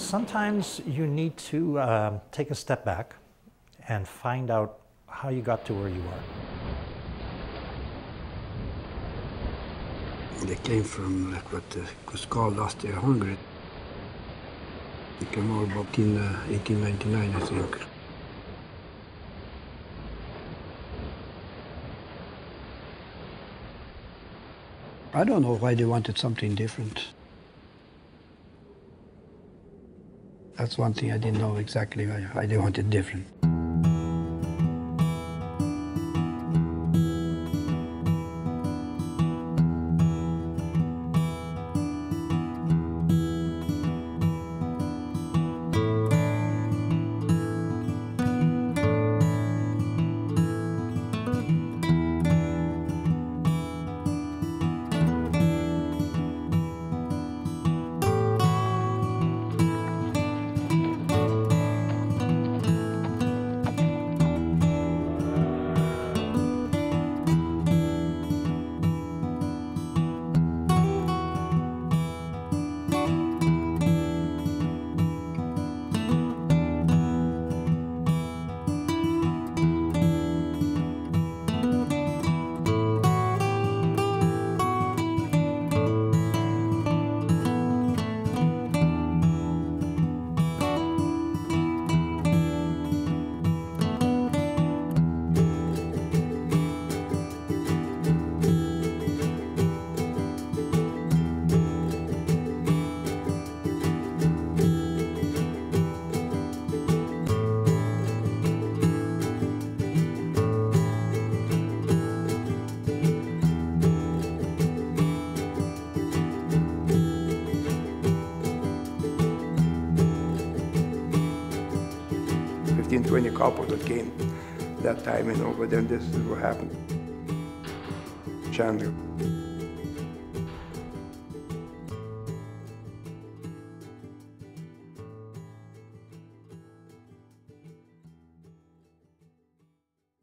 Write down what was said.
sometimes you need to uh, take a step back and find out how you got to where you are. They came from like what uh, was called Austria-Hungary. They came all about in uh, 1899, I think. I don't know why they wanted something different. That's one thing I didn't know exactly why they wanted different. 15, 20 couples that came that time, know, but then this is what happened. Shandro